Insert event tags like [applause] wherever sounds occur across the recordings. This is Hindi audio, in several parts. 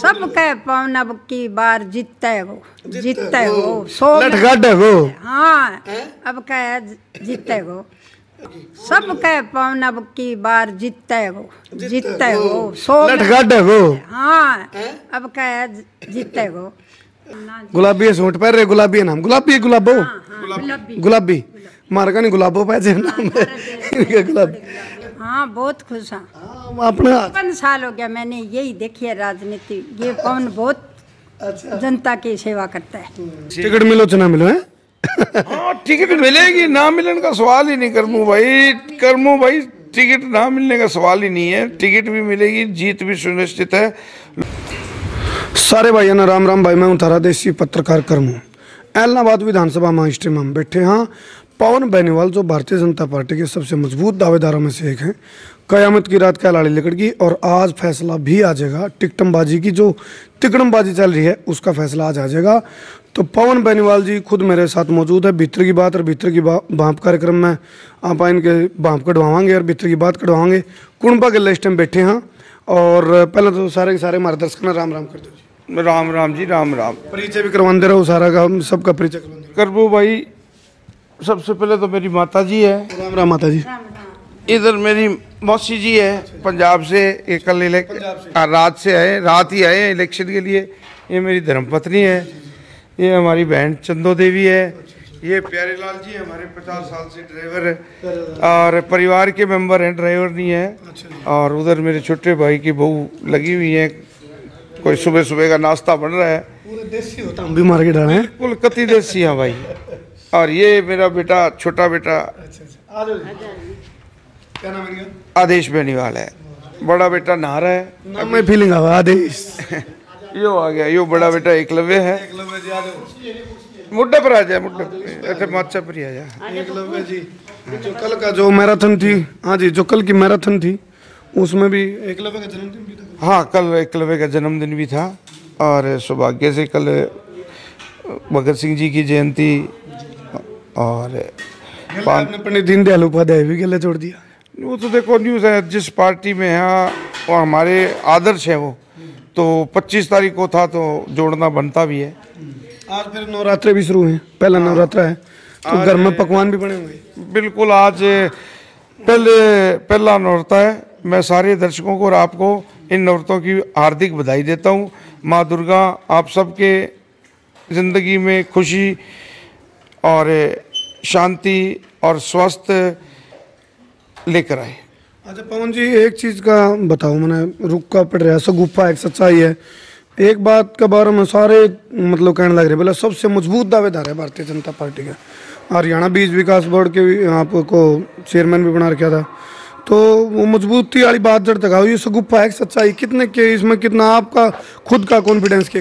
सबके पवन अब की बार जीतते हो जीतते हो सो लठगढ़ वो। हाँ अब के जीतते हो सबके पवन अब की बार जीतते हो जीतते हो सो लठगढ़ वो। हाँ अब के जीतते हो गुलाबी है सूट पहन रहे गुलाबी है नाम। गुलाबी है गुलाबो। गुलाबी। गुलाबी। मार नहीं गुलाबो पैसे नाम है गुलाबी। हाँ बहुत खुश हूँ। हाँ, अपने पचपन साल हो गया मैंने यही देखी है राजनीति। ये पवन बहुत जनता की सेवा करता है। टिकट मिलो चना मिलो है? हाँ टिकट मिलेगी ना मिलने का सवाल ही नहीं करमू भाई। करमू भाई टिकट ना मिलने का सवाल ही नहीं है। टिकट भी मिलेगी जीत भी सुनिश्चित है। सारे भाइयों ने राम राम भाई मैं थारा देसी पत्रकार करमू। एलनाबाद विधानसभा में इस टाइम हम बैठे हैं। पवन बेनीवाल जो भारतीय जनता पार्टी के सबसे मज़बूत दावेदारों में से एक हैं कयामत की रात क्या लाड़ी लिकड़ गई और आज फैसला भी आ जाएगा। टिकटमबाजी की जो तिकड़मबाजी चल रही है उसका फैसला आज आ जाएगा। तो पवन बेनीवाल जी खुद मेरे साथ मौजूद है। भीतर की बात और भीतर की भाप कार्यक्रम में आप इनके भाप कढ़वाएँगे और भीतर की बात कढ़वाएँगे कुणबा के लिस्ट में बैठे हैं। और पहले तो सारे के सारे हमारे दर्शक ने राम राम कर दो राम राम जी राम राम। परिचय भी करवाते रहो सारा का सबका परिचय करवाते करबू भाई सबसे पहले तो मेरी माता जी है। राम राम माता जी इधर मेरी मौसी जी है पंजाब से ये कल रात से आए रात ही आए इलेक्शन के लिए। ये मेरी धर्मपत्नी है ये हमारी बहन चंदो देवी है। ये प्यारे लाल जी हमारे पचास साल से ड्राइवर है। और परिवार के मेंबर हैं ड्राइवर नहीं है। और उधर मेरे छोटे भाई की बहू लगी हुई है। कोई सुबह सुबह का नाश्ता बन रहा है। पूरे देसी होता हम भी मार के डाले हैं। बिल्कुल कति देसी हैं भाई। और ये मेरा बेटा छोटा बेटा। क्या नाम है आदेश बेनीवाल है। बड़ा बेटा नहा है। नाम में फीलिंग आवा आदेश। [laughs] यो आ गया यो बड़ा बेटा एकलव्य है। मुड्डा पर आ जाए पर ऐसे माचा पर आ जाए एकलव्य जी जो कल का जो मैराथन थी हाँ जी जो कल की मैराथन थी उसमें भी एकलव्य का जन्मदिन भी था। हाँ कल एकलव्य का जन्मदिन भी था। और सौभाग्य से कल भगत सिंह जी की जयंती और आपने पंडित दीनदयाल उपाध्याय भी गले छोड़ दिया। वो तो देखो न्यूज़ है जिस पार्टी में है वो हमारे आदर्श है वो। तो 25 तारीख को था तो जोड़ना बनता भी है। आज फिर नवरात्रे भी शुरू हैं पहला नवरात्रा है। तो घर में पकवान भी बने होंगे बिल्कुल आज पहले पहला नवरता है। मैं सारे दर्शकों को और आपको इन नवरतों की हार्दिक बधाई देता हूँ। माँ दुर्गा आप सबके ज़िंदगी में खुशी और शांति और स्वस्थ लेकर आए। अच्छा पवन जी, एक चीज़ का बताओ मैंने, रुका पड़ रहा है एक सच्चाई है। एक बात के बारे में सारे मतलब कहने लग रहे बोले सबसे मज़बूत दावेदार है भारतीय जनता पार्टी का। हरियाणा बीज विकास बोर्ड के भी आपको चेयरमैन भी बना रखा था। तो वो मजबूती वाली बात जड़ तक आओ, ये सगुफा एक सच्चाई, कितने के, इसमें कितना आपका खुद का कॉन्फिडेंस के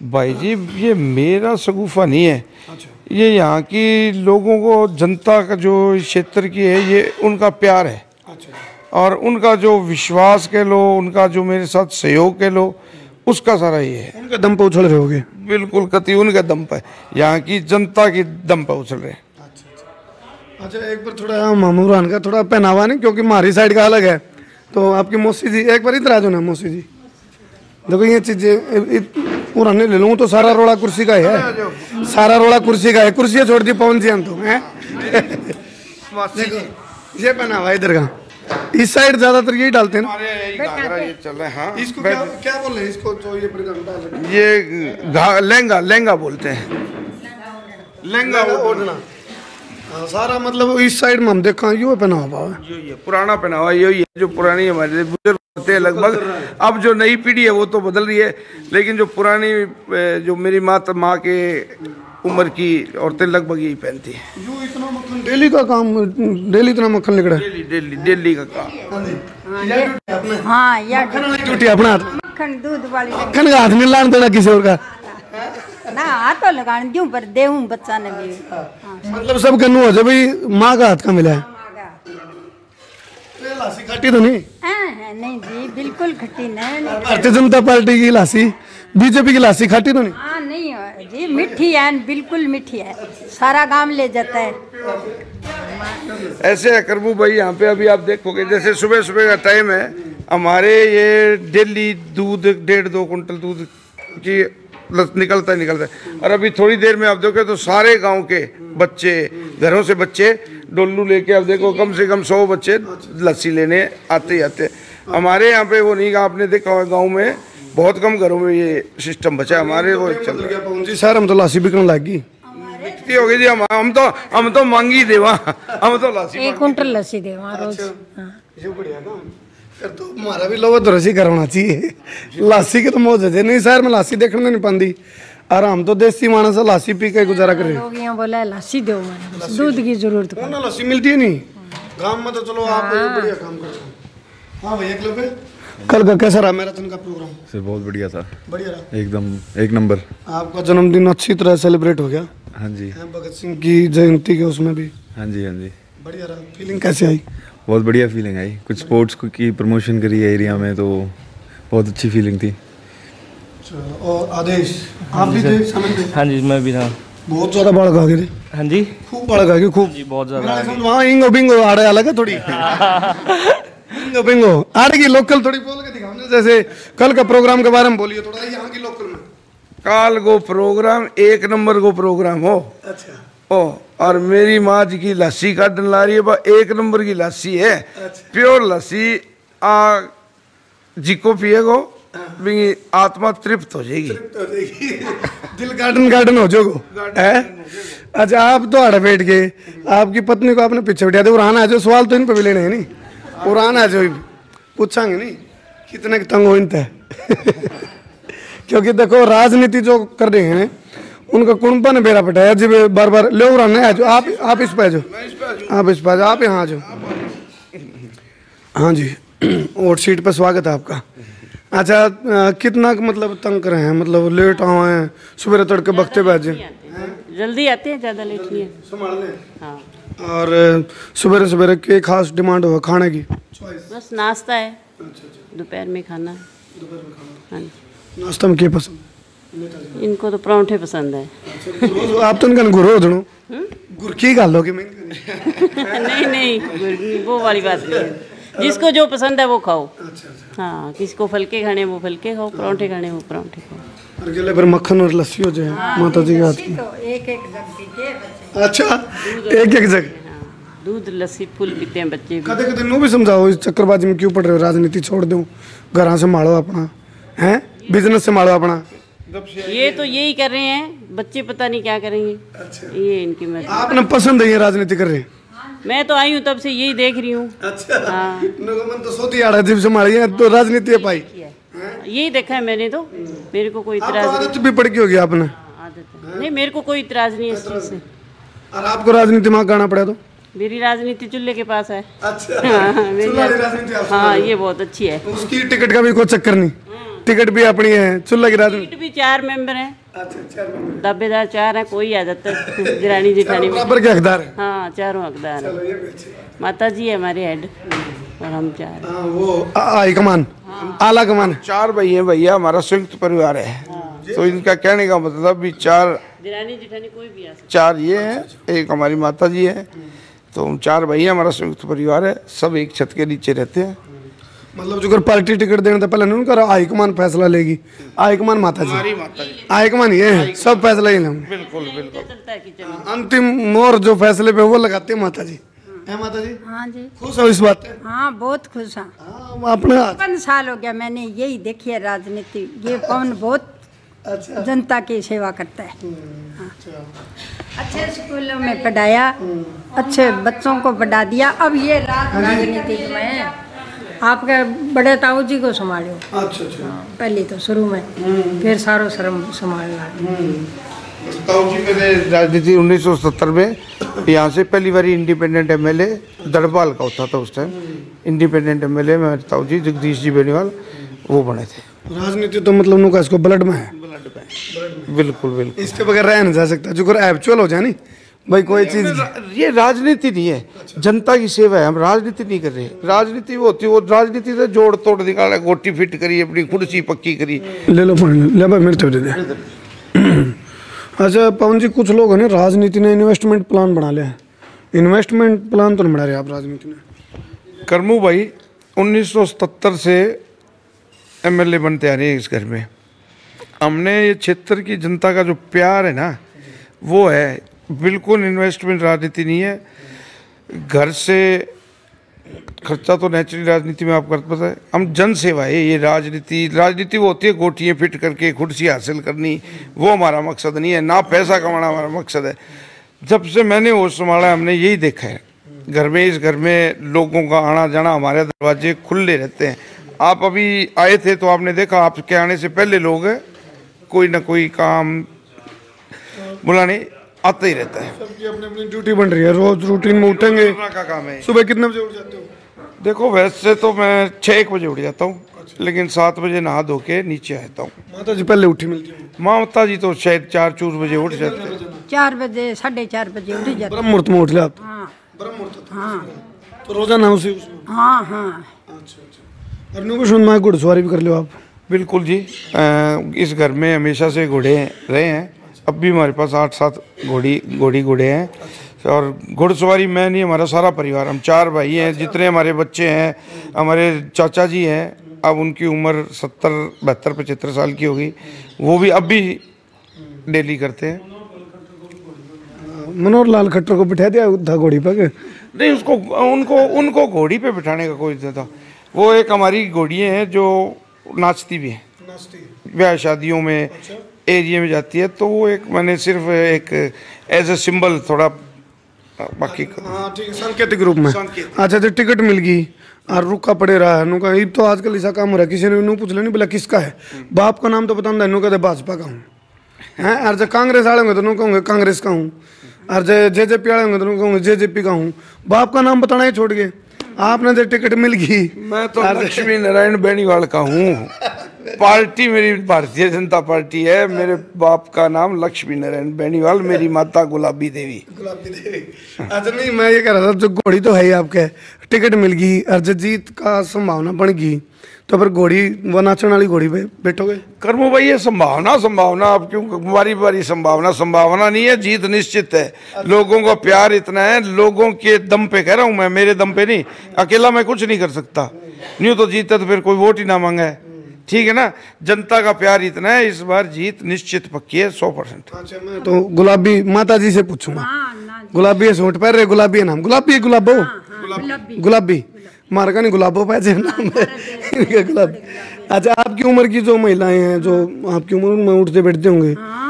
भाई जी ये मेरा सगुफा नहीं है। ये यहाँ की लोगों को जनता का जो क्षेत्र की है ये उनका प्यार है। और उनका जो विश्वास कह लो उनका जो मेरे साथ सहयोग के लो उसका सारा ये है। उनके दम पे उछल रहे होगे? बिल्कुल कति उनके दम पर यहाँ की जनता की दम पर उछल रहे अच्छा एक बार थोड़ा मामू रान का थोड़ा पहनावा नहीं क्योंकि हमारी साइड का अलग है। तो आपकी मौसी जी एक बार इधर आ जाओ ना मौसी जी। देखो ये चीज़ें पुराने ले लूँ तो सारा रोड़ा कुर्सी का है सारा रोड़ा कुर्सी का है। कुर्सियाँ छोड़ दी पवन जी हम तो हैं? ये ये हुआ इधर का। इस साइड ज़्यादातर यही डालते हैं ना। ये चल रहा है हाँ। इसको क्या क्या बोल रहे हैं? इसको जो ये रहे हैं? ये लहंगा लहंगा बोलते हैं। लहंगा ओढ़ना। हाँ, सारा मतलब इस साइड में हम देखा यो पहनावा है यो ये पुराना पहनावा यही है जो पुरानी हमारे बुज़ुर्ग होते हैं लगभग अब जो नई पीढ़ी है वो तो बदल रही है लेकिन जो पुरानी जो मेरी माँ माँ के उम्र की औरतें लगभग यही पहनती हैं। यो इतना मक्खन डेली का काम डेली इतना मक्खन निकला? है डेली डेली डेली का काम। हाँ या ड्यूटी अपना। मक्खन दूध वाली मक्खन का हाथ नहीं लाने देना किसी और का। ना हाथों लगाने दूँ पर देहूं बच्चा ने भी हाँ। मतलब सब हो जाए भाई माँ का हाथ का मिला है? लासी खट्टी तो नहीं? हाँ, हाँ, नहीं जी बिल्कुल खट्टी नहीं। नहीं। भारतीय जनता पार्टी की लासी बीजेपी की लासी खट्टी तो नहीं? हाँ नहीं जी मीठी है बिल्कुल मीठी है। सारा गाँव ले जाता है। ऐसे है करबू भाई यहाँ पे अभी आप देखोगे जैसे सुबह सुबह का टाइम है हमारे ये डेली दूध डेढ़ दो कुंटल दूध की निकलता ही निकलता है। और अभी थोड़ी देर में आप देखो तो सारे गाँव के बच्चे घरों से बच्चे डोलू लेके आप देखो कम से कम सौ बच्चे लस्सी लेने आते ही आते हमारे यहाँ पे वो नहीं आपने देखा होगा गाँव में बहुत कम घरों में ये सिस्टम बचा हमारे वो चल रहा है। शहर हम तो लासी बिकने लग गई। बिकती हो गई जी हम हम तो हम तो मांगी देवा हम तो लस्सी एक कुंटल लस्सी दे वहाँ रोज हाँ। ये बढ़िया काम। फिर तो हमारा भी लोग तो करवाना चाहिए लासी की तो मौज है। नहीं शहर में लासी देखने नहीं पाती और हम तो देसी मानस है, लासी पी के गुजारा कर। हैं लोग यहाँ बोला है लस्सी दो मैंने दूध की ज़रूरत को ना लस्सी मिलती है नहीं। गाँव में तो चलो आप बढ़िया काम करते हो। हाँ भैया क्लब कल का कैसा रहा? मैराथन का प्रोग्राम? सर बहुत बढ़िया था। बढ़िया रहा। एकदम एक नंबर। आपका जन्मदिन अच्छी तरह सेलिब्रेट हो गया। हाँ जी। भगत सिंह की जयंती के उसमें भी। हाँ जी हाँ जी। बढ़िया रहा। फीलिंग कैसे आई? बहुत बढ़िया फीलिंग आई कुछ स्पोर्ट्स की प्रमोशन करी है एरिया में तो बहुत अच्छी फीलिंग थी। और आदेश? आप भी थे? हाँ जी मैं भी था। बहुत ज़्यादा बाढ़ आ गए हाँ जी। खूब बाढ़ आ गई खूब। जी बहुत ज़्यादा वहाँ इंगो बिंगो आड़े अलग है थोड़ी। इंगो बिंगो आड़े की लोकल थोड़ी बोल के दिखाओ ना जैसे कल का प्रोग्राम के बारे में बोलिए थोड़ा यहाँ की लोकल में। काल को प्रोग्राम एक नंबर को प्रोग्राम हो अच्छा। ओ और मेरी माँ जी की लस्सी काटने ला रही है बा एक नंबर की लस्सी है। अच्छा। प्योर लस्सी आ जिको पिएगो बिंगी आत्मा तृप्त हो जाएगी। दिल गार्डन गार्डन हो जोगो है? अच्छा आप तो आड़े बैठ गए। आपकी पत्नी को आपने पीछे बैठा दे उड़ान आ जाओ सवाल तो इन पे भी लेने हैं नहीं? उड़ान आ जाओ पूछांगे नहीं? कितने तंग हो इन [laughs] क्योंकि देखो राजनीति जो कर रहे हैं उनका कुंपा ने बेड़ा पटाया जी बार बार ले आप आप इस पे आ आप इस पे आ आप यहाँ जाओ हाँ जी वोट सीट पे स्वागत है आपका। अच्छा कितना मतलब तंग करे हैं? मतलब लेट आए हैं सुबह तड़के बख्ते बैठे जल्दी आते हैं ज़्यादा लेट नहीं है? हाँ। और सवेरे सवेरे के खास डिमांड हो खाने की? बस नाश्ता है। दोपहर में खाना है। हाँ जी। नाश्ता में क्या पसंद? इनको तो परांठे पसंद है। आप तो इनका गुरु हो जणो गुर की गल हो कि मैं नहीं नहीं वो वाली बात नहीं है। जिसको जो पसंद है वो खाओ। हाँ किसी को फलके खाने वो फलके खाओ परांठे खाने वो परांठे खाओ। और गले पर मक्खन और लस्सी हो जाए माता जी के तो एक एक जग पीते बच्चे। अच्छा एक एक जगह हाँ दूध लस्सी फुल पीते हैं बच्चे कदे कदे नो भी समझाओ इस चक्करबाजी में क्यों पड़ रहे हो? राजनीति छोड़ दो घर संभालो अपना हैं? बिज़नेस संभालो अपना। ये तो यही कर रहे हैं बच्चे पता नहीं क्या करेंगे। ये इनकी मर्ज़ी। आपने पसंद है ये राजनीति कर रहे हैं? मैं तो आई हूँ तब से यही देख रही हूँ। अच्छा। हाँ। तो सोती संभाली है तो राजनीति है पाई। यही देखा है मैंने तो मेरे को कोई इतराज भी पड़ गई होगी आपने? नहीं मेरे को कोई इतराज नहीं है इस चीज़ से। और आपको राजनीति में गाना पड़ा तो? मेरी राजनीति चूल्हे के पास है। अच्छा। हाँ हाँ ये बहुत अच्छी है। उसकी टिकट का भी कोई चक्कर नहीं। टिकट भी अपनी है चुल्ला की राजनीति सीट भी चार मेंबर हैं। अच्छा चार मेंबर। दावेदार चार हैं कोई आ जाता है जिरानी जिठानी में बराबर के हकदार है। हाँ चारों हकदार हैं। माता जी है। हमारे हेड और हम चार है। हाँ, वो आ- हाई कमान आला कमान। चार भाई हैं भैया हमारा संयुक्त परिवार है। तो इनका कहने का मतलब भी चार जिरानी जिठानी कोई भी आ चार ये हैं एक हमारी माता जी है। तो हम चार भाई हमारा संयुक्त परिवार है। सब एक छत के नीचे रहते हैं। मतलब जो पार्टी टिकट देने से पहले नहीं उनका हाई कमान फैसला लेगी। हाई कमान माता जी हाई कमान ये है सब फैसला ही लेंगे। बिल्कुल बिल्कुल। है अंतिम मोर जो फैसले पे वो लगाते हैं माता जी है माता जी हाँ जी। खुश हो इस बात पे? हाँ बहुत खुश हाँ। हाँ, अपने पचपन साल हो गया मैंने यही देखी है राजनीति। ये पवन बहुत अच्छा। जनता की सेवा करता है। हाँ। अच्छे। स्कूलों में पढ़ाया अच्छे बच्चों को पढ़ा दिया। अब ये राज राजनीति में आपके बड़े ताऊ जी को संभालो अच्छा अच्छा। पहले तो शुरू में। फिर सारो श्रम संभालना ताऊ जी मेरे राजनीति 1970 में यहाँ से पहली बार इंडिपेंडेंट एमएलए दड़बाल का होता था उस टाइम इंडिपेंडेंट एमएलए में ताऊ जी जगदीश जी बेनीवाल वो बने थे। राजनीति तो मतलब नुका इसको ब्लड में है। ब्लड में। बिल्कुल बिल्कुल। इसके बगैर रह नहीं जा सकता। जो एक्चुअल हो जाए नहीं भाई कोई चीज़ ये राजनीति नहीं है। जनता की सेवा है हम राजनीति नहीं कर रहे। राजनीति वो होती है वो राजनीति से जोड़ तोड़ निकाला गोटी फिट करी अपनी कुर्सी पक्की करी। ले लो पानी ले भाई मेरे तो दे दे अच्छा पवन जी कुछ लोग हैं ना राजनीति ने इन्वेस्टमेंट प्लान बना लिया है। इन्वेस्टमेंट प्लान तो नहीं बना रहे आप राजनीति ने। करमू भाई 1977 से एमएलए बनते आ रहे हैं इस घर में। हमने ये क्षेत्र की जनता का जो प्यार है ना वो है बिल्कुल इन्वेस्टमेंट राजनीति नहीं है। घर से खर्चा तो नेचुरली राजनीति में आप आपको पता है। हम जन सेवा है, ये राजनीति राजनीति वो होती है, गोटियाँ फिट करके कुर्सी हासिल करनी, वो हमारा मकसद नहीं है, ना पैसा कमाना हमारा मकसद है। जब से मैंने वो संभाला, हमने यही देखा है। घर में, इस घर में लोगों का आना जाना हमारे दरवाजे खुले रहते हैं। आप अभी आए थे तो आपने देखा, आपके आने से पहले लोग कोई ना कोई काम बुलाने आता ही रहता है। सबकी अपनी अपनी ड्यूटी बन रही है रोज रूटीन में उठेंगे। का काम है। सुबह कितने बजे उठ जाते हो? देखो वैसे तो मैं छः एक बजे उठ जाता हूँ लेकिन सात बजे नहा धो के नीचे आता हूँ। माता जी पहले उठी मिलती हूँ? माता जी तो शायद चार चूर बजे उठ जाते हैं। चार बजे साढ़े चार बजे उठ जाते ब्रह्म मुहूर्त में उठ ले आप हाँ। ब्रह्म मुहूर्त हाँ। तो रोज़ाना उसी हाँ हाँ। अच्छा अच्छा। कुछ घुड़सवारी भी कर लो आप? बिल्कुल जी। इस घर में हमेशा से घोड़े रहे हैं। अब भी हमारे पास आठ सात घोड़ी घोड़ी घोड़े हैं। और घुड़सवारी मैं नहीं हमारा सारा परिवार हम चार भाई हैं जितने हमारे बच्चे हैं हमारे चाचा जी हैं अब उनकी उम्र सत्तर बहत्तर पचहत्तर साल की होगी। वो भी अब भी डेली करते हैं। मनोहर लाल खट्टर को बिठा दिया था घोड़ी पर नहीं उसको उनको उनको घोड़ी पे बिठाने का कोई था। वो एक हमारी घोड़ियाँ हैं जो नाचती भी हैं। ब्याह शादियों में एरिया में जाती है तो वो एक मैंने सिर्फ़ एक एज ए सिंबल थोड़ा बाकी हाँ ठीक है सांकेतिक रूप में। अच्छा तो टिकट मिल गई और रुका पड़े रहा है नु का तो आजकल ऐसा काम हो रहा है किसी ने नु पूछ नहीं बोला किसका है? बाप का नाम तो बता नु कहते भाजपा का हूँ। हैं और जब कांग्रेस वाले होंगे तो नु कहूँगे कांग्रेस का हूँ। और जे जे जे पी वाले होंगे तो नु कहूँगे जे जे पी का हूँ। बाप का नाम बताना ही छोड़ गए। आपने तो टिकट मिल गई। मैं तो लक्ष्मी नारायण बेनीवाल का हूँ। पार्टी मेरी भारतीय जनता पार्टी है। मेरे बाप का नाम लक्ष्मी नारायण बेनीवाल मेरी माता गुलाबी देवी। गुलाबी देवी। अच्छा नहीं मैं ये कह रहा था जो घोड़ी तो है ही आपके टिकट मिल गई और का संभावना बन गई। तो फिर घोड़ी वो नाचने वाली घोड़ी पे बैठोगे? कर्मो भाई ये संभावना संभावना आप क्यों बारी बारी संभावना संभावना नहीं है जीत निश्चित है। लोगों का प्यार इतना है लोगों के दम पे कह रहा हूँ मैं मेरे दम पे नहीं अकेला मैं कुछ नहीं कर सकता। न्यू तो जीता तो फिर कोई वोट ही ना मांगा। है ठीक है ना? जनता का प्यार इतना है इस बार जीत निश्चित पक्की है सौ परसेंट। अच्छा तो गुलाबी माता जी से पूछूँगा। हाँ गुलाबी है सूट पहन रहे गुलाबी है नाम। गुलाबी है गुलाबो। गुलाबी। गुलाबी मारा का नहीं गुलाबो पैसे नाम है इनका गुलाबी। अच्छा आपकी उम्र की जो महिलाएँ हैं जो आपकी उम्र में उठते बैठते होंगे? हाँ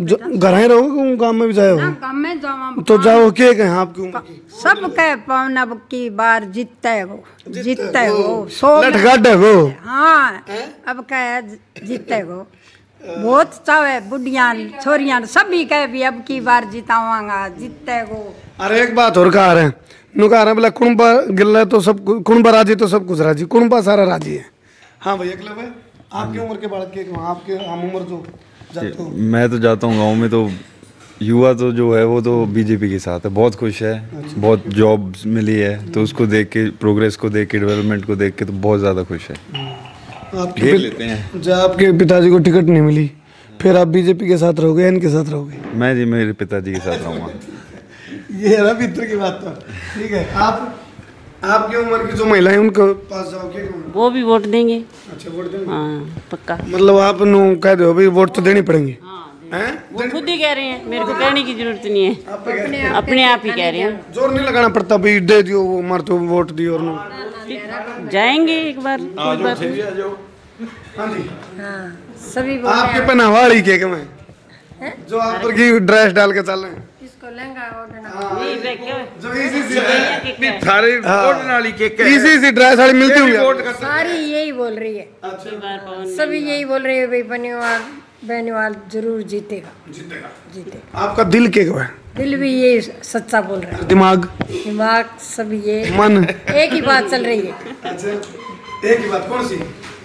जो घर ही रहोगे काम में भी जाए हो काम में जावा। तो जाओ के कहें आपकी उम्र? सब कह पवन अब की बार जीतते हो जीतते हो सो लठ है वो। हाँ अब कह जीतते हो बहुत चाहे बुढ़िया छोरियाँ सभी कह भी अब की बार जितावांगा जीतते हो अरे एक बात और कहा रहे नु कहा रहे बोला कुणबा गिल्ला तो सब कु- कुणबा राज़ी तो सब कुछ राज़ी कुणबा सारा राज़ी है। हाँ भैया क्लब है आपकी उम्र के बालक के आपके हम उम्र जो जाते मैं तो जाता हूँ गाँव में तो युवा तो जो है वो तो बीजेपी के साथ है बहुत खुश है अच्छा। बहुत जॉब मिली है तो उसको देख के प्रोग्रेस को देख के डेवलपमेंट को देख के तो बहुत ज़्यादा खुश है। आपके घेर लेते हैं। जब आपके पिताजी को टिकट नहीं मिली फिर आप बीजेपी के साथ रहोगे या इनके साथ रहोगे? मैं जी मेरे पिताजी के साथ रहूँगा। ये है ना मित्र की बात तो। ठीक है आप आपकी उम्र की जो महिलाएँ उनके पास जाओगे वो भी वोट देंगे। अच्छा वोट देंगे? हाँ पक्का। मतलब आप नु कह दो भाई वोट तो देनी पड़ेंगी। हैं वो खुद ही कह रहे हैं मेरे को कहने की ज़रूरत नहीं है। अपने आप ही कह रहे हैं। ज़ोर नहीं लगाना पड़ता भाई दे दियो वो मर तो वोट दियो और नो। जाएँगे एक बार हाँ जी। हाँ सभी आपके पहनावा वाली के में? जो आप पर की ड्रेस डाल के चल रहे हैं। लहंगा इसी सी ड्रेस वाली मिलती हुई सारी यही बोल रही है। सभी यही बोल रही है भाई बनीवाल बनीवाल ज़रूर जीतेगा। जीतेगा। आपका दिल के है। दिल भी ये सच्चा बोल रहा है। दिमाग? दिमाग सब ये। मन? एक ही बात चल रही है। एक ही बात कौन सी?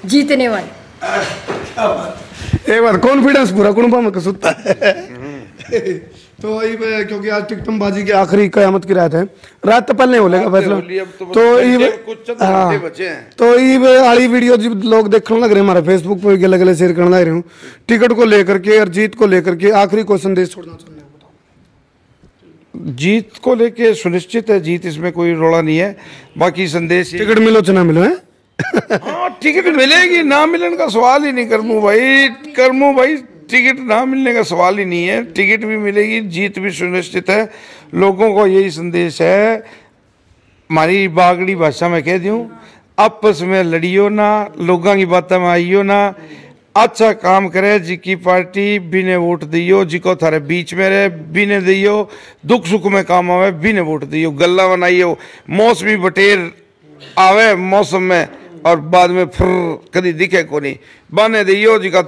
जीतने वाली। एक बार कॉन्फिडेंस पूरा कुणबा में कसुता है तो वही क्योंकि आज टिकटम बाजी की आखिरी कयामत की रात है। रात तो पहले बोलेगा फैसला। तो बस तो ये कुछ हाँ। बचे हैं। तो ये आड़ी वीडियो जब लोग देखने लग रहे हैं हमारे फेसबुक पे गले गले शेयर करने लग रहे हूँ। टिकट को लेकर के और जीत को लेकर के आखिरी क्वेश्चन संदेश छोड़ना चाहते हैं। जीत को लेके सुनिश्चित है जीत इसमें कोई रोड़ा नहीं है। बाकी संदेश टिकट मिलो चाहे ना मिलो है? हाँ टिकट मिलेगी ना मिलने का सवाल ही नहीं करमू भाई। करमू भाई टिकट ना मिलने का सवाल ही नहीं है। टिकट भी मिलेगी जीत भी सुनिश्चित है। लोगों को यही संदेश है। हमारी बागड़ी भाषा में कह दूँ आपस में लड़ियो ना लोगों की बातों में आइयो ना। अच्छा काम करे, जिकी पार्टी बिने वोट दियो, जिको थारे बीच में रहे, बिने दियो, दुख सुख में काम आवे, बिने वोट दियो, गल्ला बनाइयो। मौसमी बटेर आवे मौसम में, और बाद में फिर कभी दिखे को नहीं बाने दियो, जिका,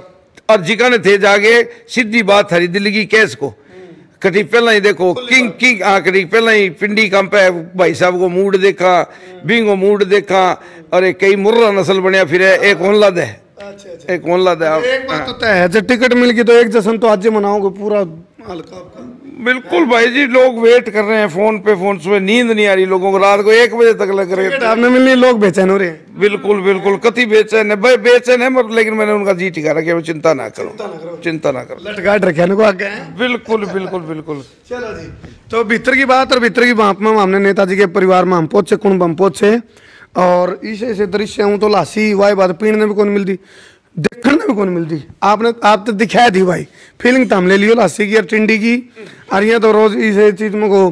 और जिका ने थे जागे, सीधी बात हरी दिल की कैस को। कटी पहला ही देखो, किंग किंग हाँ कटी पहला ही पिंडी कंप है, भाई साहब को मूड देखा, बिंगो मूड देखा, और एक कई मुर्रा नस्ल बनया फिर एक ओनला दे एक ओनला दे आप- एक बात तो तय है जब टिकट मिल गई तो एक जश्न तो आज ही मनाओगे पूरा हल्का बिल्कुल भाई जी लोग वेट कर रहे हैं फ़ोन पे फ़ोन सुबह नींद नहीं आ रही लोगों को रात को एक बजे तक लग रहे आपने मिलनी लोग बेचैन हो रहे हैं। बिल्कुल बिल्कुल कति बेचैन है भाई बेचैन है मगर लेकिन मैंने उनका जी टिका रखा वो चिंता ना करो। चिंता ना करो। लटकाट रखे आगे बिल्कुल बिल्कुल बिल्कुल। चलो जी तो भीतर की बात और भीतर की बात में हमने नेताजी के परिवार में हम पहुँचे कुंभ हम पहुँचे? और इसे ऐसे दृश्य हूँ तो लासी वाई बात पीने भी कौन मिलती? देखने में कौन मिलती? आपने आप तो दिखाया थी भाई। फीलिंग तो हम ले लियो लासी की और टिंडी की। और ये तो रोज इस चीज़ में को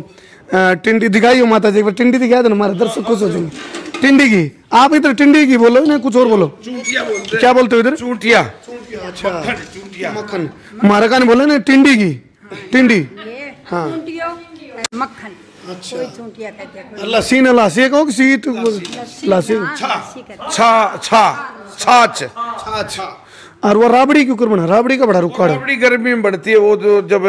टिंडी दिखाई हो माता जी एक बार टिंडी दिखाया तो हमारे दर्शक खुश हो जाएँगे। टिंडी की? आप इधर टिंडी की बोलो ना कुछ और बोलो। क्या बोलते हो इधर? चूटिया। अच्छा। मक्खन। हमारे कान बोले ना टिंडी की? टिंडी। हाँ। मक्खन। हैं लस्सी ने लासी कहो कि लासी हाँ, हैं। छाछ अच्छा और वो राबड़ी क्यों कर बना राबड़ी का बड़ा रुकाड़ राबड़ी गर्मी में बढ़ती है वो जो जब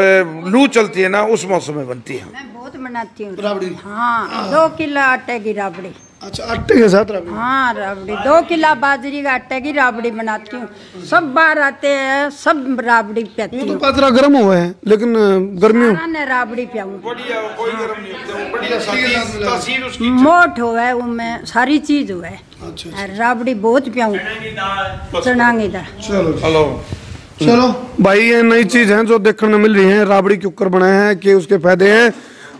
लू चलती है ना उस मौसम में बनती है। मैं बहुत बनाती हूँ। राबड़ी? हाँ। दो किलो आटे की राबड़ी। अच्छा आटे के साथ राबड़ी? हाँ राबड़ी। दो किलो बाजरी का आटे की राबड़ी बनाती हूँ। सब बाहर आते हैं सब राबड़ी पियाती ये तो हूँ। पात्रा गर्म हुआ है लेकिन गर्मी ने राबड़ी पियाऊँ। मोट हुआ उनमें सारी चीज़ हुआ अच्छा और राबड़ी बहुत पियाऊँ। चना की दाल चलो। हेलो। चलो। भाई ये नई चीज़ है जो देखने में मिल रही है। राबड़ी के ऊपर बनाए हैं कि उसके फ़ायदे हैं।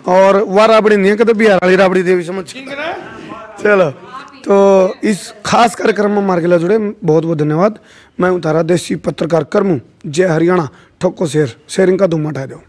और वह राबड़ी नहीं है कहते बिहार वाली राबड़ी देवी समझ चलो तो इस खास कार्यक्रम में हमारे जुड़े बहुत बहुत धन्यवाद। मैं उतारा तारा देसी पत्रकार कर्मू, जय हरियाणा, ठोको शेर शेरिंग का धूम हटा दो।